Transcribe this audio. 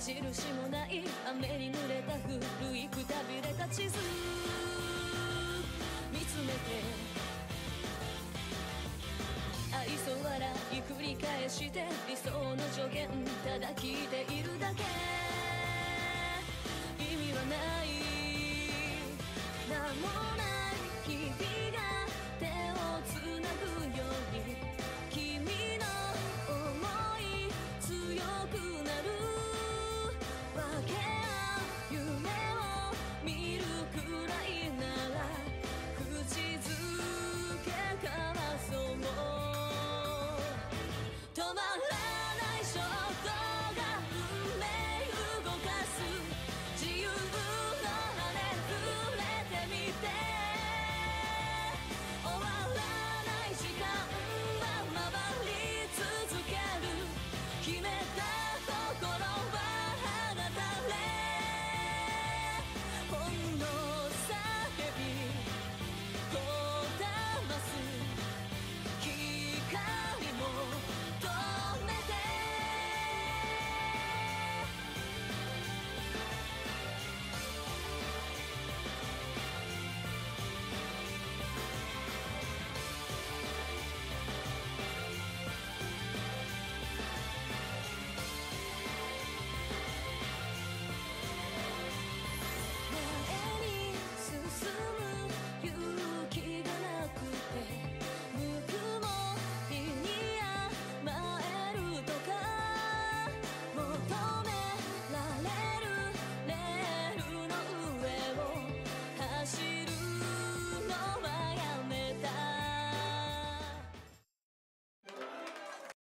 印もない雨に濡れた古いくたびれた地図。見つめて愛想笑い繰り返して理想の助言ただ聞いているだけ。